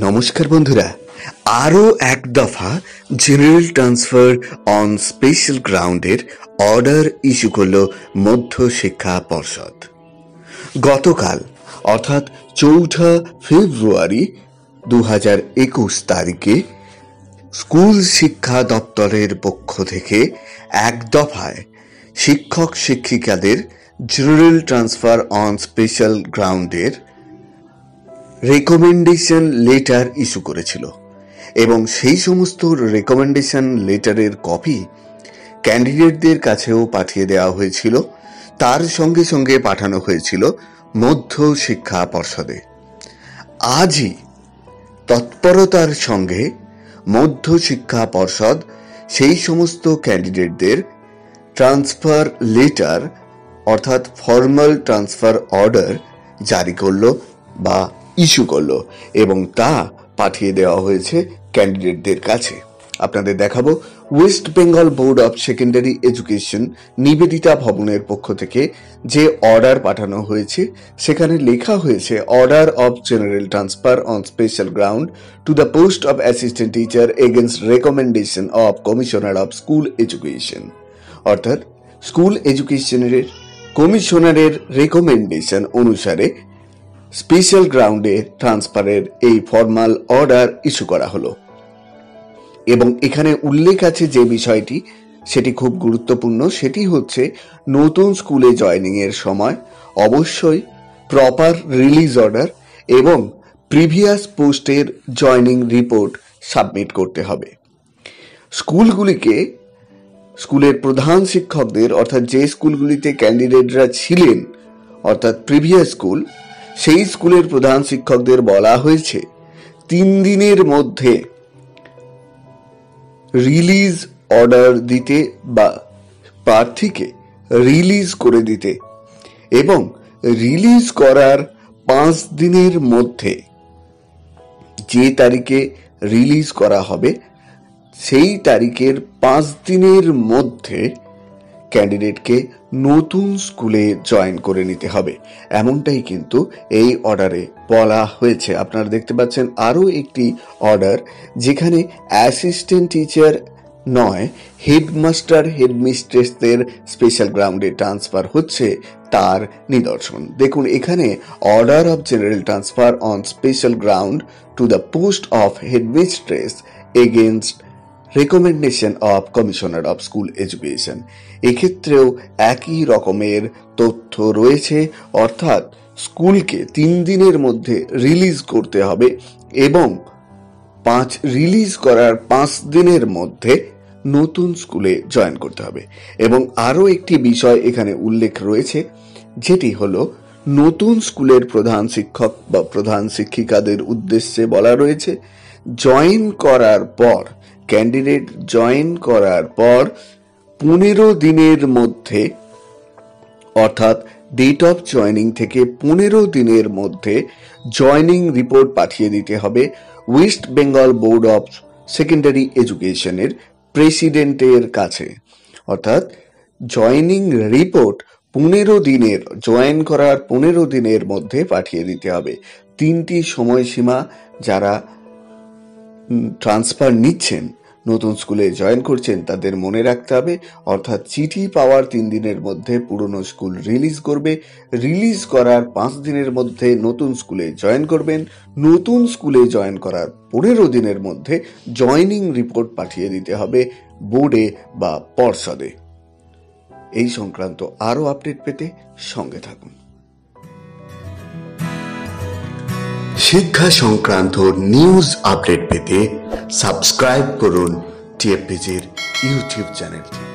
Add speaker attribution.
Speaker 1: নমস্কার বন্ধুরা। আরও এক দফা জেনারেল ট্রান্সফার অন স্পেশাল গ্রাউন্ডের অর্ডার ইস্যু করল মধ্য শিক্ষা পর্ষদ। গতকাল, অর্থাৎ চৌঠা ফেব্রুয়ারি দু হাজার একুশ তারিখে স্কুল শিক্ষা দপ্তরের পক্ষ থেকে এক দফায় শিক্ষক শিক্ষিকাদের জেনারেল ট্রান্সফার অন স্পেশাল গ্রাউন্ডের রেকমেন্ডেশন লেটার ইস্যু করেছিল। এবং সেই সমস্ত রেকমেন্ডেশন লেটারের কপি ক্যান্ডিডেটদের কাছেও পাঠিয়ে দেওয়া হয়েছিল। তার সঙ্গে সঙ্গে পাঠানো হয়েছিল মধ্য শিক্ষা পর্ষদে। আজই তৎপরতার সঙ্গে মধ্য শিক্ষা পর্ষদ সেই সমস্ত ক্যান্ডিডেটদের ট্রান্সফার লেটার অর্থাৎ ফর্মাল ট্রান্সফার অর্ডার জারি করল বা ইস্যু করল এবং তা পাঠিয়ে দেওয়া হয়েছে ক্যান্ডিডেটদের কাছে। আপনাদের দেখাবো West Bengal Board of Secondary Education Nivedita ভবনের পক্ষ থেকে যে অর্ডার পাঠানো হয়েছে, সেখানে লেখা হয়েছে, order of general transfer on special ground to the post of assistant teacher against recommendation of commissioner of school education. অর্থাৎ, স্কুল এডুকেশনের কমিশনারের রেকমেন্ডেশন অনুসারে স্পেশাল গ্রাউন্ডে ট্রান্সফারের এই ফর্মাল অর্ডার ইস্যু করা হলো। এবং এখানে উল্লেখ আছে যে বিষয়টি, সেটি খুব গুরুত্বপূর্ণ, সেটি হচ্ছে নতুন স্কুলে জয়নিং এর সময় অবশ্যই প্রপার রিলিজ অর্ডার এবং প্রিভিয়াস পোস্টের জয়নিং রিপোর্ট সাবমিট করতে হবে। স্কুলগুলিকে, স্কুলের প্রধান শিক্ষকদের, অর্থাৎ যে স্কুলগুলিতে ক্যান্ডিডেটরা ছিলেন, অর্থাৎ প্রিভিয়াস স্কুল সেই স্কুলের প্রধান শিক্ষকদের বলা হয়েছে, তিন দিনের মধ্যে রিলিজ অর্ডার দিতে বা প্রার্থীকে রিলিজ করে দিতে এবং রিলিজ করার পাঁচ দিনের মধ্যে যে তারিখে রিলিজ করা হবে, সেই তারিখের পাঁচ দিনের মধ্যে ক্যান্ডিডেটকে নতুন স্কুলে জয়েন করে নিতে হবে। এমনটাই কিন্তু এই অর্ডারে বলা হয়েছে। আপনারা দেখতে পাচ্ছেন আরও একটি অর্ডার, যেখানে অ্যাসিস্ট্যান্ট টিচার নয়, হেডমাস্টার হেডমিস্ট্রেসদের স্পেশাল গ্রাউন্ডে ট্রান্সফার হচ্ছে তার নিদর্শন। দেখুন, এখানে order of general transfer on special ground to the post of headmistress against recommendation of commissioner of school education এক্ষেত্রেও একই রকমের তথ্য রয়েছে, অর্থাৎ স্কুলকে তিন দিনের মধ্যে রিলিজ করতে হবে এবং পাঁচ রিলিজ করার পাঁচ দিনের মধ্যে নতুন স্কুলে জয়েন করতে হবে। এবং আরও একটি বিষয় এখানে উল্লেখ রয়েছে, যেটি হলো নতুন স্কুলের প্রধান শিক্ষক বা প্রধান শিক্ষিকাদের উদ্দেশ্যে বলা রয়েছে জয়েন করার পর ক্যান্ডিডেট জয়েন করার পর পনেরো দিনের মধ্যে, অর্থাৎ ডেট অফ জয়নিং থেকে পনেরো দিনের মধ্যে জয়নিং রিপোর্ট পাঠিয়ে দিতে হবে West Bengal Board of Secondary এডুকেশনের প্রেসিডেন্টের কাছে। অর্থাৎ জয়নিং রিপোর্ট পনেরো দিনের জয়েন করার পনেরো দিনের মধ্যে পাঠিয়ে দিতে হবে। তিনটি সময়সীমা যারা ট্রান্সফার নিচ্ছেন, নতুন স্কুলে জয়েন করছেন, তাদের মনে রাখতে হবে। অর্থাৎ চিঠি পাওয়ার তিন দিনের মধ্যে পুরনো স্কুল রিলিজ করবে। রিলিজ করার পাঁচ দিনের মধ্যে নতুন স্কুলে জয়েন করবেন। নতুন স্কুলে জয়েন করার পনেরো দিনের মধ্যে জয়নিং রিপোর্ট পাঠিয়ে দিতে হবে বোর্ডে বা পর্ষদে। এই সংক্রান্ত আরও আপডেট পেতে সঙ্গে থাকুন। শিক্ষা সংক্রান্ত নিউজ আপডেট পেতে সাবস্ক্রাইব করুন টিএফপিজির ইউটিউব চ্যানেলটি।